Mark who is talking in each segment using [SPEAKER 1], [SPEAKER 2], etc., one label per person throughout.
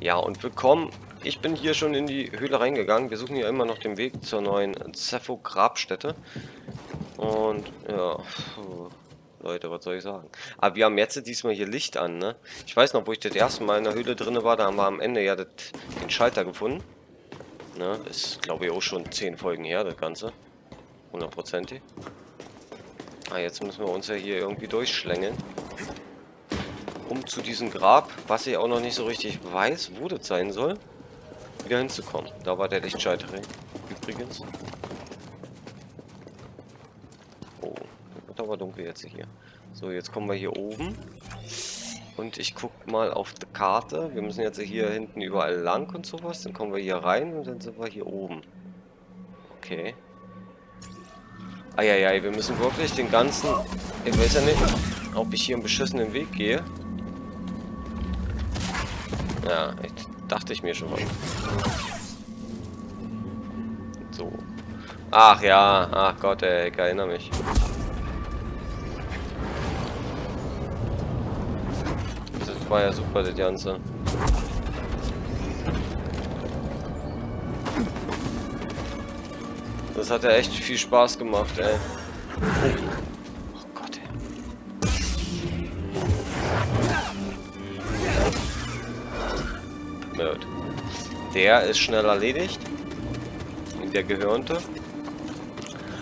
[SPEAKER 1] Ja, und willkommen. Ich bin hier schon in die Höhle reingegangen. Wir suchen hier immer noch den Weg zur neuen Zepho-Grabstätte. Und, ja, Leute, was soll ich sagen? Aber wir haben jetzt diesmal hier Licht an, ne? Ich weiß noch, wo ich das erste Mal in der Höhle drin war, da haben wir am Ende ja das, den Schalter gefunden. Ne? Ist, glaube ich, auch schon 10 Folgen her, das Ganze. Hundertprozentig. Ah, jetzt müssen wir uns ja hier irgendwie durchschlängeln um zu diesem Grab, was ich auch noch nicht so richtig weiß, wo das sein soll, wieder hinzukommen. Da war der Lichtschalter übrigens. Oh, wird aber dunkel jetzt hier. So, jetzt kommen wir hier oben. Und ich guck mal auf die Karte. Wir müssen jetzt hier hinten überall lang und sowas. Dann kommen wir hier rein und dann sind wir hier oben. Okay. Eieiei, wir müssen wirklich den ganzen... Ich weiß ja nicht, ob ich hier einen beschissenen Weg gehe. Ja, dachte ich mir schon mal. So. Ach ja, ach Gott, ey, ich erinnere mich. Das war ja super, das Ganze. Das hat ja echt viel Spaß gemacht, ey. Mode. Der ist schnell erledigt. Der Gehörnte.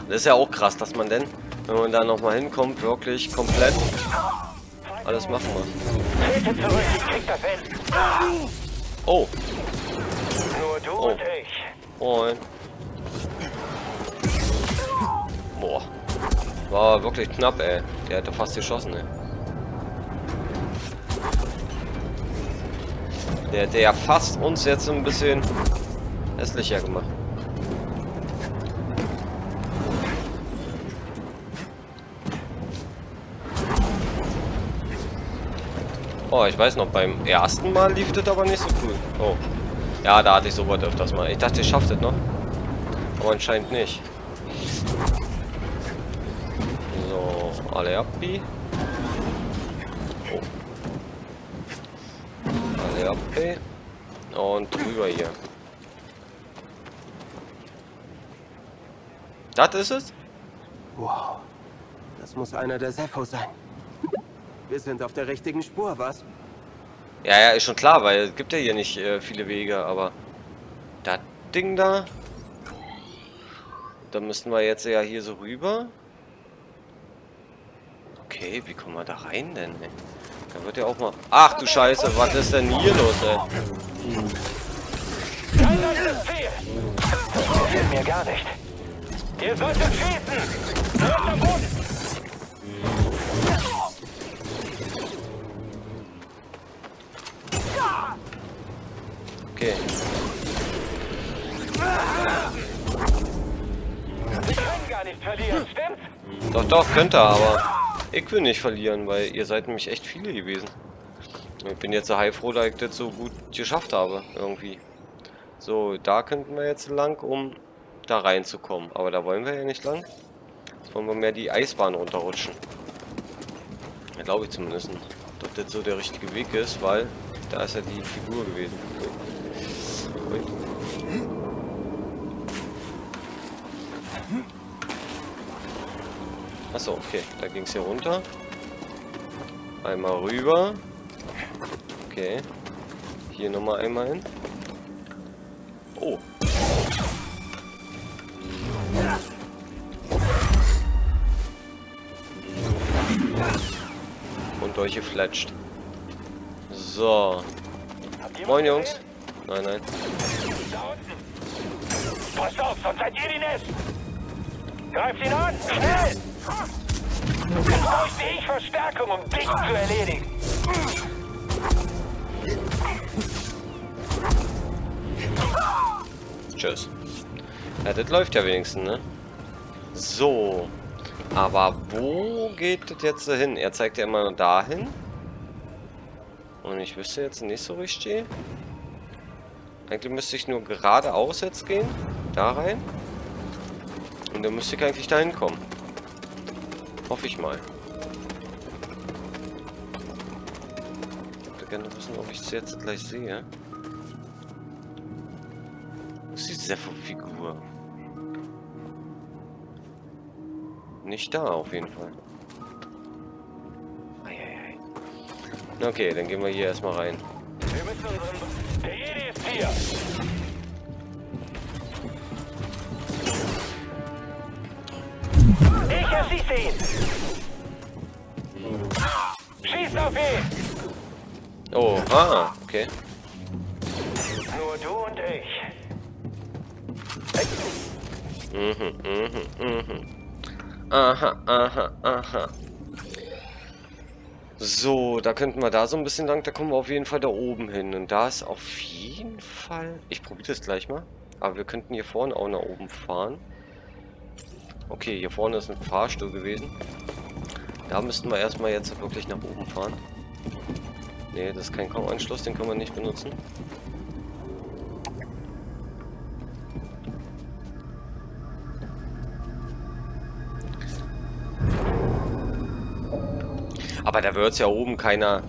[SPEAKER 1] Das ist ja auch krass, dass man denn, wenn man da nochmal hinkommt, wirklich komplett alles machen muss. Oh.
[SPEAKER 2] Nur du oh. und ich.
[SPEAKER 1] Moin. Boah. War wirklich knapp, ey. Der hätte fast geschossen, ey. Der, der fast uns jetzt ein bisschen hässlicher gemacht. Oh, ich weiß noch, beim ersten Mal lief das aber nicht so cool. Oh. Ja, da hatte ich sowas öfters mal. Ich dachte, ich schafft das noch. Aber anscheinend nicht. So, alle Okay. Und drüber hier. Das ist es?
[SPEAKER 2] Wow. Das muss einer der Sepho sein. Wir sind auf der richtigen Spur, was?
[SPEAKER 1] Ja, ja, ist schon klar, weil es gibt ja hier nicht äh, viele Wege, aber das Ding da, da müssten wir jetzt ja hier so rüber. Okay, wie kommen wir da rein denn? Ey? Da wird ja auch mal... Ach du Scheiße, was ist denn hier los, ey?
[SPEAKER 2] Gefällt mir gar nicht. Ihr solltet schießen! Los Boden!
[SPEAKER 1] Okay.
[SPEAKER 2] Wir können gar nicht verlieren, stimmt's?
[SPEAKER 1] Doch, doch, könnte aber... Ich will nicht verlieren, weil ihr seid nämlich echt viele gewesen. Ich bin jetzt so heilfroh, dass ich das so gut geschafft habe, irgendwie. So, da könnten wir jetzt lang, um da reinzukommen. Aber da wollen wir ja nicht lang. Jetzt wollen wir mehr die Eisbahn runterrutschen. Ja, glaube ich zumindest. Dass das so der richtige Weg ist, weil da ist ja die Figur gewesen. Achso, okay. Da ging es hier runter. Einmal rüber. Okay. Hier nochmal einmal hin. Oh. Und durchgefletscht. So. Moin Jungs. Nein, nein.
[SPEAKER 2] Passt auf, sonst seid ihr die Nest! Greift ihn an! Schnell! Bräuchte ich Verstärkung, um dich zu erledigen.
[SPEAKER 1] Tschüss. Ja, das läuft ja wenigstens, ne? So. Aber wo geht das jetzt hin? Er zeigt ja immer dahin. Und ich wüsste jetzt nicht so richtig. Eigentlich müsste ich nur geradeaus jetzt gehen. Da rein. Und dann müsste ich eigentlich dahin kommen. Hoffe ich mal. Ich würde gerne wissen, ob ich es jetzt gleich sehe. Das ist diese Figur? Nicht da, auf jeden Fall. Eieiei. Okay, dann gehen wir hier erstmal rein.
[SPEAKER 2] Wir müssen unseren... Der Jede ist hier! Ich ihn! Schieß auf ihn!
[SPEAKER 1] Oh, ah, okay.
[SPEAKER 2] Nur du und ich.
[SPEAKER 1] Mhm, mhm, mhm. Aha, aha, aha. So, da könnten wir da so ein bisschen lang. Da kommen wir auf jeden Fall da oben hin. Und da ist auf jeden Fall... Ich probiere das gleich mal. Aber wir könnten hier vorne auch nach oben fahren. Okay, hier vorne ist ein Fahrstuhl gewesen. Da müssten wir erstmal jetzt wirklich nach oben fahren. Ne, das ist kein Kaumanschluss, den können wir nicht benutzen. Aber da wird es ja oben keiner...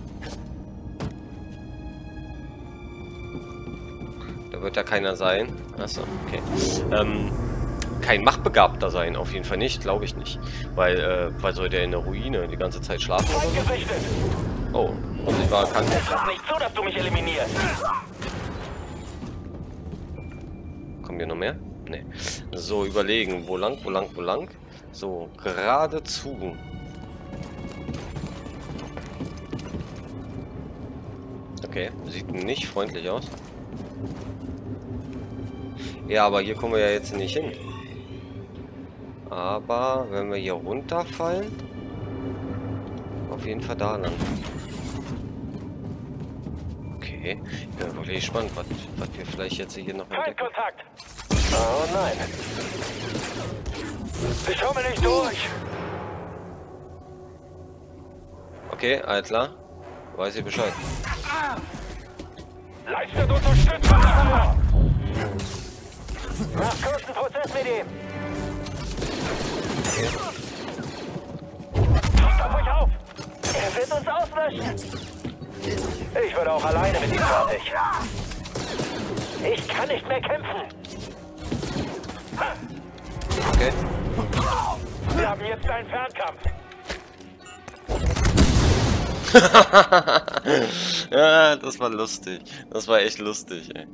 [SPEAKER 1] Da wird ja keiner sein. Achso, okay. Ähm, kein Machtbegabter sein, auf jeden Fall nicht, glaube ich nicht. Weil, äh, weil soll der in der Ruine die ganze Zeit schlafen! Oh, und ich war erkannt.
[SPEAKER 2] Es nicht so, dass du mich eliminierst.
[SPEAKER 1] Kommen hier noch mehr? Nee. So, überlegen. Wo lang, wo lang, wo lang? So, geradezu. Okay, sieht nicht freundlich aus. Ja, aber hier kommen wir ja jetzt nicht hin. Aber wenn wir hier runterfallen, auf jeden Fall da lang. Okay, ich bin wirklich gespannt, was, was wir vielleicht jetzt hier noch
[SPEAKER 2] Kein. Kontakt! Oh nein. Ich komme nicht durch.
[SPEAKER 1] Okay, alles klar. Weiß ich Bescheid.
[SPEAKER 2] Leistet Unterstützung! Mach kurzen Prozess mit ihm. Passt auf euch auf! Er wird uns auslöschen! Ich würde auch alleine mit ihm fertig. Ich kann nicht mehr kämpfen.
[SPEAKER 1] Okay.
[SPEAKER 2] Wir haben jetzt einen Fernkampf.
[SPEAKER 1] ja, das war lustig. Das war echt lustig, ey.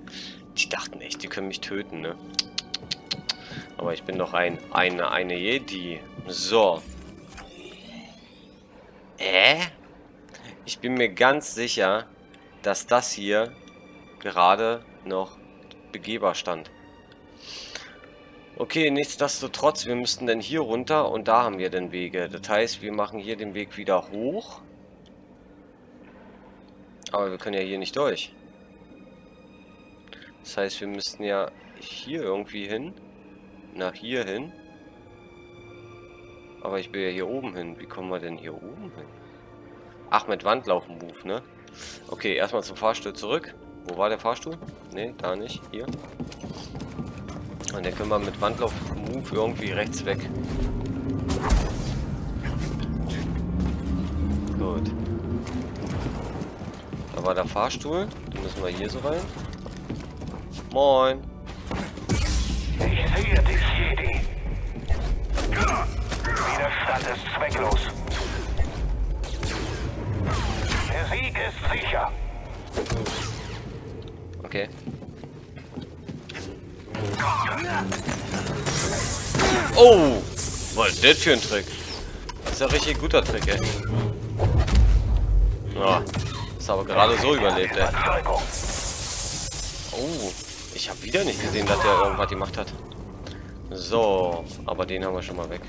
[SPEAKER 1] Die dachten echt, die können mich töten, ne? Aber ich bin doch ein, eine, eine Jedi. So. Äh? Ich bin mir ganz sicher, dass das hier gerade noch begehbar stand. Okay, nichtsdestotrotz, wir müssten dann hier runter und da haben wir den Wege. Das heißt, wir machen hier den Weg wieder hoch. Aber wir können ja hier nicht durch. Das heißt, wir müssten ja hier irgendwie hin. Nach hier hin. Aber ich will ja hier oben hin. Wie kommen wir denn hier oben hin? Ach, mit Wandlaufen-Move, ne? Okay, erstmal zum Fahrstuhl zurück. Wo war der Fahrstuhl? Ne, da nicht. Hier. Und dann können wir mit Wandlauf-Move irgendwie rechts weg. Gut. Da war der Fahrstuhl. Dann müssen wir hier so rein. Moin.
[SPEAKER 2] Ich sehe dich, Jedi. Widerstand ist zwecklos. Der Sieg ist sicher.
[SPEAKER 1] Okay. Oh! Was ist das für ein Trick? Das ist ja richtig guter Trick, ey. Ja, ist aber gerade so überlebt, ey. Oh, ich habe wieder nicht gesehen, dass der irgendwas gemacht hat. So, aber den haben wir schon mal weg.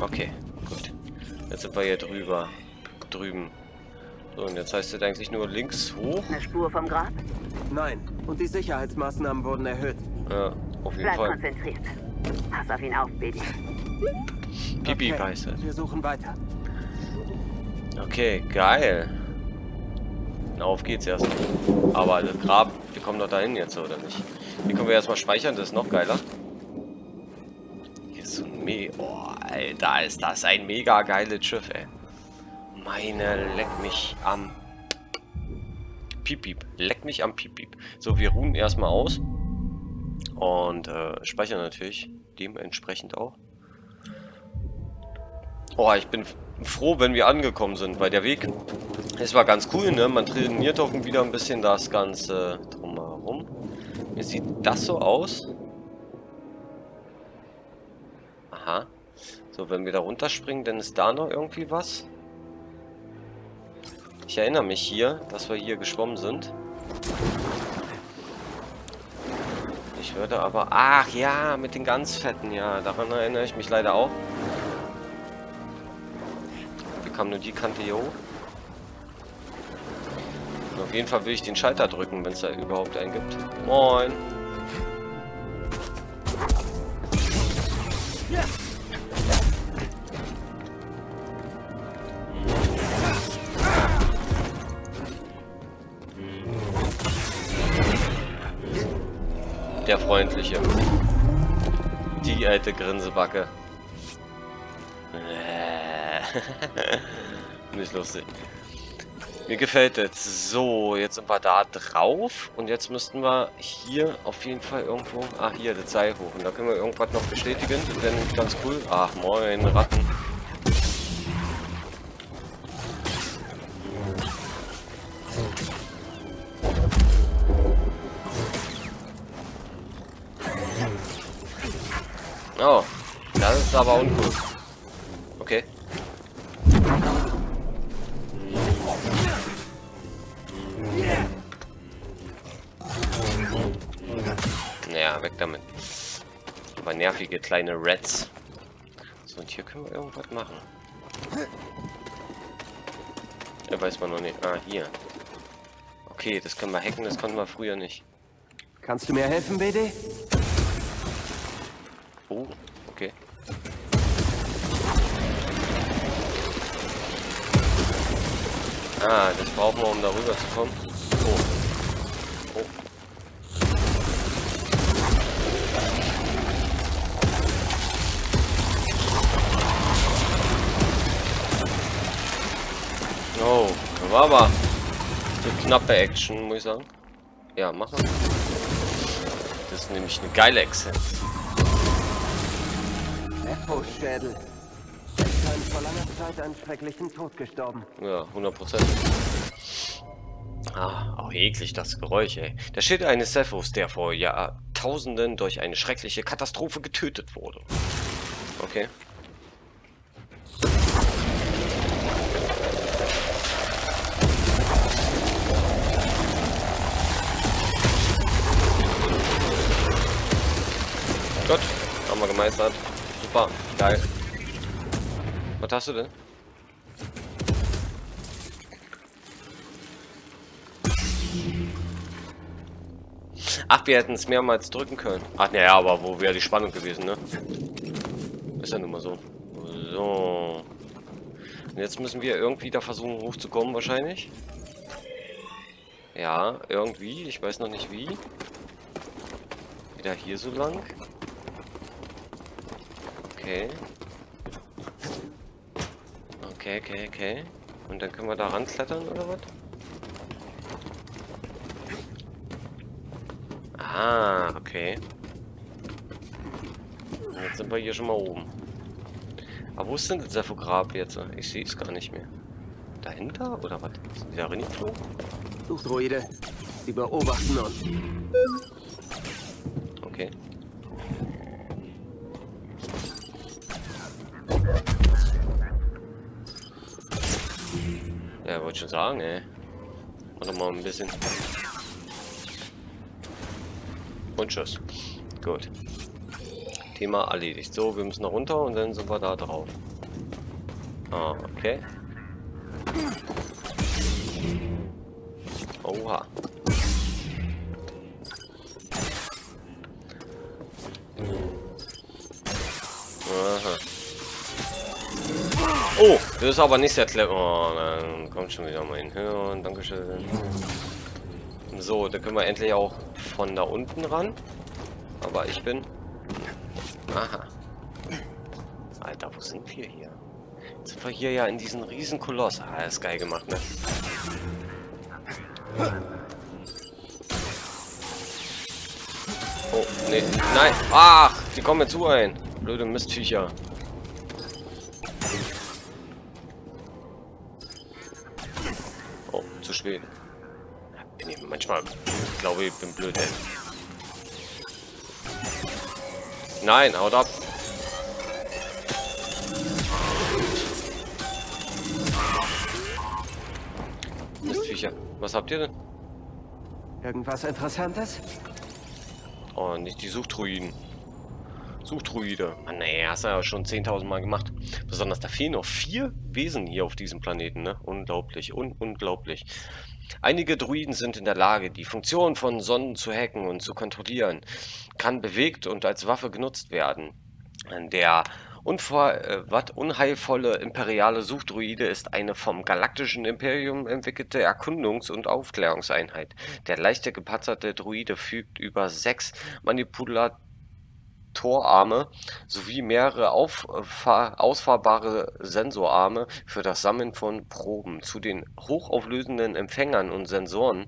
[SPEAKER 1] Okay, gut. Jetzt sind wir hier drüber. Drüben. So, und jetzt heißt es eigentlich nur links hoch.
[SPEAKER 3] Eine Spur vom Grab?
[SPEAKER 4] Nein, und die Sicherheitsmaßnahmen wurden erhöht.
[SPEAKER 1] Ja, auf jeden
[SPEAKER 3] Bleib
[SPEAKER 1] Fall.
[SPEAKER 3] konzentriert. Pass auf ihn auf, Baby.
[SPEAKER 1] Pipi
[SPEAKER 4] Okay,
[SPEAKER 1] heißt es.
[SPEAKER 4] Wir suchen weiter.
[SPEAKER 1] Okay, geil. Auf geht's erst. Aber das Grab, wir kommen doch dahin jetzt, oder nicht? Hier können wir erstmal speichern, das ist noch geiler. Hier ist so ein Me... Oh, Alter, ist das ein mega geiles Schiff, ey. Meine, leck mich am... Piep, piep. Leck mich am Piep, piep. So, wir ruhen erstmal aus. Und äh, speichern natürlich dementsprechend auch. Oh, ich bin froh, wenn wir angekommen sind, weil der Weg, es war ganz cool, ne? Man trainiert auch wieder ein bisschen das Ganze drumherum. Wie sieht das so aus? Aha. So, wenn wir da runterspringen, dann ist da noch irgendwie was. Ich erinnere mich hier, dass wir hier geschwommen sind. Ich würde aber... Ach ja, mit den ganz fetten, ja. Daran erinnere ich mich leider auch. Kam nur die Kante hier hoch? Und auf jeden Fall will ich den Schalter drücken, wenn es da überhaupt einen gibt. Moin. Der freundliche. Die alte Grinsebacke. Nicht lustig. Mir gefällt das. So, jetzt sind wir da drauf. Und jetzt müssten wir hier auf jeden Fall irgendwo... Ah, hier, das Seil hoch. Und da können wir irgendwas noch bestätigen. Das wäre nämlich ganz cool. Ach, moin, Ratten. Oh, das ist aber uncool. Damit. Aber nervige kleine Rats. So, und hier können wir irgendwas machen. Ja, weiß man noch nicht. Ah, hier. Okay, das können wir hacken, das konnten wir früher nicht.
[SPEAKER 4] Kannst du mir helfen, BD?
[SPEAKER 1] Oh, okay. Ah, das brauchen wir, um darüber zu kommen. War aber eine knappe Action, muss ich sagen. Ja, machen. Das ist nämlich eine geile Action.
[SPEAKER 4] Echo-Schädel. Er scheint vor langer Zeit einen schrecklichen Tod gestorben.
[SPEAKER 1] Ja, 100 Prozent. Ah, auch eklig das Geräusch, ey. Der Schild eines Sephos, der vor Jahrtausenden durch eine schreckliche Katastrophe getötet wurde. Okay. Gut, haben wir gemeistert. Super, geil. Was hast du denn? Ach, wir hätten es mehrmals drücken können. Ach, naja, aber wo wäre die Spannung gewesen, ne? Ist ja nun mal so. So. Und jetzt müssen wir irgendwie da versuchen hochzukommen, wahrscheinlich. Ja, irgendwie. Ich weiß noch nicht wie. Wieder hier so lang. Okay. Okay, okay, okay. Und dann können wir da ranklettern oder was? Ah, okay. Jetzt sind wir hier schon mal oben. Aber wo ist denn das Sephograb jetzt? Ich sehe es gar nicht mehr. Dahinter? Oder was? Ist die da reingeflogen?
[SPEAKER 4] Suchdroide. Sie beobachten uns.
[SPEAKER 1] Schon sagen, ey. Warte mal ein bisschen. Und tschüss. Gut. Thema erledigt. So, wir müssen noch runter und dann sind wir da drauf. Ah, okay. Oha. Aha. Oh, das ist aber nicht sehr clever. Oh, kommt schon wieder mein Hirn. Dankeschön. So, da können wir endlich auch von da unten ran. Aber ich bin... Aha. Alter, wo sind wir hier? Jetzt sind wir hier ja in diesen riesen Koloss. Ah, ist geil gemacht, ne? Oh, nee. Nein. Ach, die kommen mir zu ein. Blöde Mistviecher. Zu spät. Bin ich manchmal, glaube ich, bin blöd, ey. Nein, haut ab. Mistviecher. Was habt ihr denn?
[SPEAKER 4] Irgendwas Interessantes?
[SPEAKER 1] Oh, nicht die Suchtruiden. Suchtruide. Mann, nee, hast du ja schon 10.000 Mal gemacht. Besonders, da fehlen noch vier Wesen hier auf diesem Planeten, ne? Unglaublich, un unglaublich. Einige Druiden sind in der Lage, die Funktion von Sonnen zu hacken und zu kontrollieren. Kann bewegt und als Waffe genutzt werden. Der unvor, äh, unheilvolle imperiale Suchdruide ist eine vom galaktischen Imperium entwickelte Erkundungs- und Aufklärungseinheit. Der leichte gepanzerte Druide fügt über sechs Manipulatorarme sowie mehrere ausfahrbare Sensorarme für das Sammeln von Proben. Zu den hochauflösenden Empfängern und Sensoren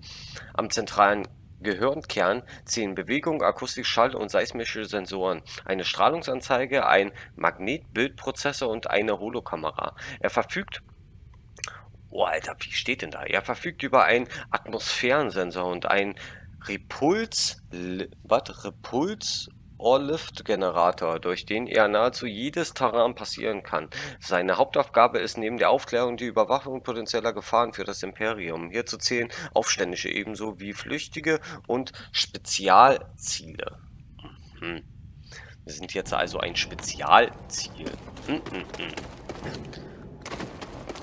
[SPEAKER 1] am zentralen Gehirnkern zählen Bewegung, Akustik, Schall und seismische Sensoren, eine Strahlungsanzeige, ein Magnetbildprozessor und eine Holokamera. Er verfügt Oh, Alter, wie steht denn da? Er verfügt über einen Atmosphärensensor und einen Repuls, was? Repuls Orlift-Generator, durch den er nahezu jedes Terrain passieren kann. Seine Hauptaufgabe ist neben der Aufklärung die Überwachung potenzieller Gefahren für das Imperium. Hierzu zählen Aufständische ebenso wie Flüchtige und Spezialziele. Mhm. Wir sind jetzt also ein Spezialziel. Mhm, mhm.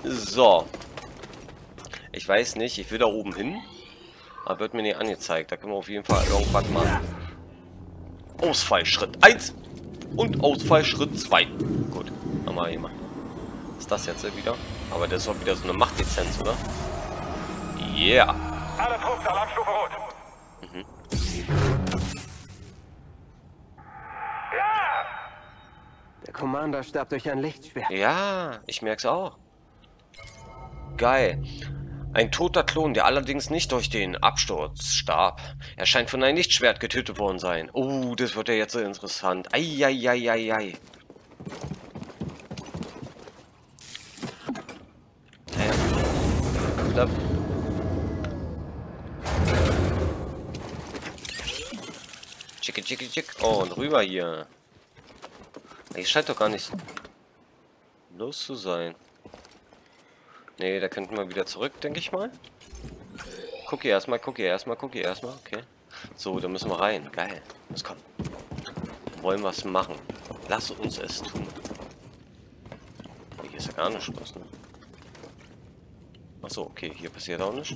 [SPEAKER 1] So. Ich weiß nicht, ich will da oben hin. Aber wird mir nicht angezeigt. Da können wir auf jeden Fall irgendwas machen. Ausfallschritt 1 und Ausfallschritt 2. Gut, haben wir jemand. Ist das jetzt wieder? Aber das ist doch wieder so eine Machtlizenz, oder? Yeah.
[SPEAKER 2] Alle Trupps, Alarmstufe Rot.
[SPEAKER 1] Mhm.
[SPEAKER 2] Ja!
[SPEAKER 4] Der Commander starb durch ein Lichtschwert.
[SPEAKER 1] Ja, ich merk's auch. Geil. Ein toter Klon, der allerdings nicht durch den Absturz starb. Er scheint von einem Lichtschwert getötet worden sein. Oh, das wird ja jetzt so interessant. Eieieiei. Ja. Chicke, chicke, chick. Oh, und rüber hier. Ich scheint doch gar nicht los zu sein. Nee, da könnten wir wieder zurück, denke ich mal. Guck hier erstmal, guck hier erstmal, guck hier erstmal, okay. So, da müssen wir rein. Geil. Los, komm. Wollen wir es machen. Lass uns es tun. Hier ist ja gar nichts los, ne? Achso, okay, hier passiert auch nichts.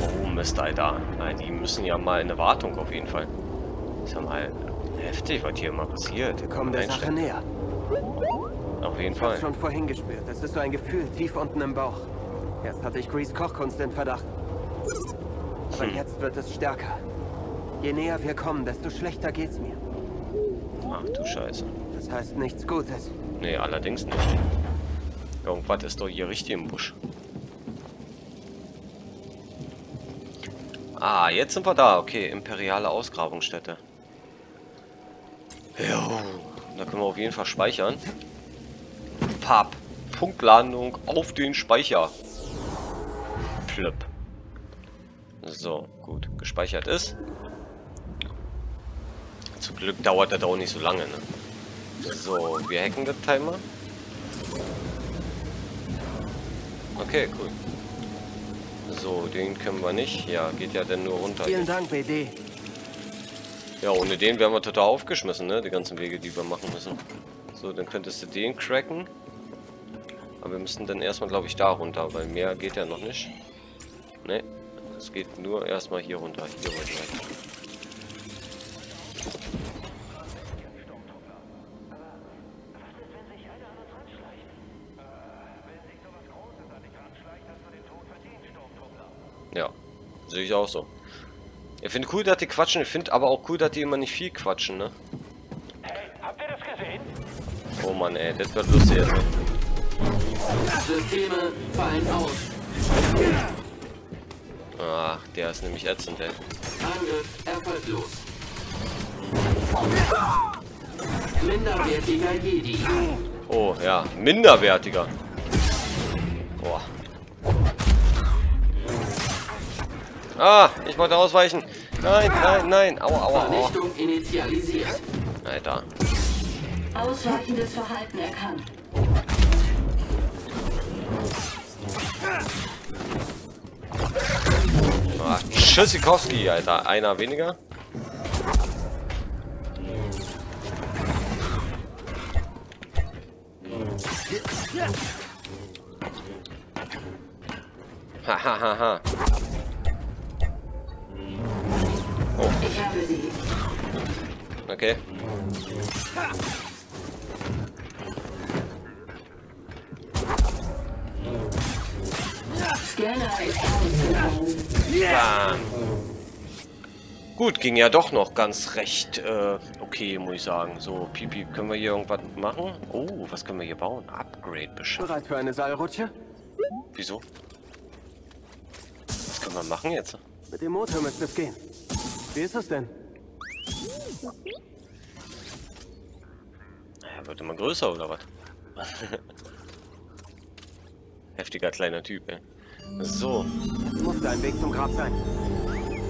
[SPEAKER 1] Oh, Mist, Alter. Die müssen ja mal in eine Wartung auf jeden Fall. ist ja mal heftig, was hier immer passiert.
[SPEAKER 4] Wir kommen der Sache näher.
[SPEAKER 1] Auf jeden
[SPEAKER 4] Ich
[SPEAKER 1] Fall.
[SPEAKER 4] hab's schon vorhin gespürt. Es ist so ein Gefühl tief unten im Bauch. Erst hatte ich Grease Kochkunst in Verdacht. Aber
[SPEAKER 1] Hm.
[SPEAKER 4] jetzt wird es stärker. Je näher wir kommen, desto schlechter geht's mir.
[SPEAKER 1] Ach du Scheiße.
[SPEAKER 4] Das heißt nichts Gutes.
[SPEAKER 1] Nee, allerdings nicht. Irgendwas ist doch hier richtig im Busch. Ah, jetzt sind wir da. Okay, imperiale Ausgrabungsstätte. Jo, da können wir auf jeden Fall speichern. Pap. Punktlandung auf den Speicher. Plöpp. So, gut. Gespeichert ist. Zum Glück dauert das auch nicht so lange, ne? So, wir hacken das Timer. Okay, cool. So, den können wir nicht. Ja, geht ja dann nur runter.
[SPEAKER 4] Vielen Dank, BD.
[SPEAKER 1] Ja, ohne den wären wir total aufgeschmissen, ne? Die ganzen Wege, die wir machen müssen. So, dann könntest du den cracken. Aber wir müssen dann erstmal, glaube ich, da runter, weil mehr geht ja noch nicht. Ne, es geht nur erstmal hier runter. Hier wollte. Ja, sehe ich auch so. Ich finde cool, dass die quatschen. Ich finde aber auch cool, dass die immer nicht viel quatschen, ne?
[SPEAKER 2] Hey, habt ihr das gesehen?
[SPEAKER 1] Oh Mann, ey, das wird lustig jetzt.
[SPEAKER 5] Systeme fallen aus.
[SPEAKER 1] Ach, der ist nämlich ätzend, ey.
[SPEAKER 5] Angriff erfolglos. Minderwertiger Jedi.
[SPEAKER 1] Oh, ja. Minderwertiger. Boah. Ah, ich wollte ausweichen. Nein, nein, nein. Aua, aua, aua.
[SPEAKER 5] Vernichtung initialisiert.
[SPEAKER 1] Alter.
[SPEAKER 6] Ausweichendes Verhalten erkannt.
[SPEAKER 1] Ah, Tschüssikowski, Alter. Einer weniger. Ha ha ha ha.
[SPEAKER 6] Ich habe sie.
[SPEAKER 1] Okay. Bam. Gut, ging ja doch noch ganz recht äh, okay, muss ich sagen. So, Pipi, können wir hier irgendwas machen? Oh, was können wir hier bauen? Upgrade beschaffen.
[SPEAKER 4] Bereit für eine Seilrutsche?
[SPEAKER 1] Wieso? Was können wir machen jetzt?
[SPEAKER 4] Mit dem Motor müsste es gehen. Wie ist es denn?
[SPEAKER 1] Er wird immer größer, oder was? Heftiger kleiner Typ, ey. So.
[SPEAKER 4] Muss da ein Weg zum Grab sein.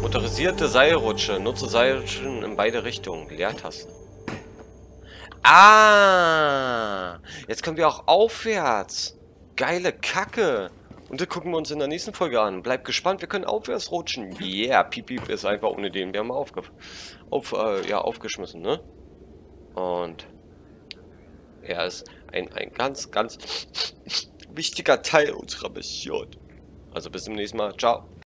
[SPEAKER 1] Motorisierte Seilrutsche. Nutze Seilrutschen in beide Richtungen. Leertaste. Ah! Jetzt können wir auch aufwärts. Geile Kacke. Und das gucken wir uns in der nächsten Folge an. Bleibt gespannt, wir können aufwärts rutschen. Yeah, Piep Piep ist einfach ohne den. Wir haben aufge auf, äh, ja, aufgeschmissen, ne? Und er ist ein, ein ganz, ganz wichtiger Teil unserer Mission. Also bis zum nächsten Mal. Ciao.